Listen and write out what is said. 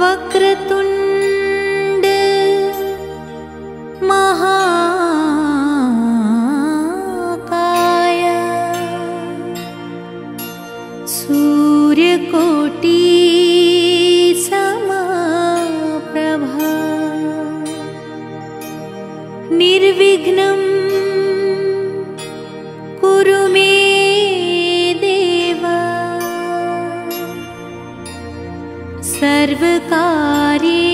वक्रतुण्ड महाकाय। सूर्यकोटि समप्रभा। निर्विघ्नं सर्वकार्ये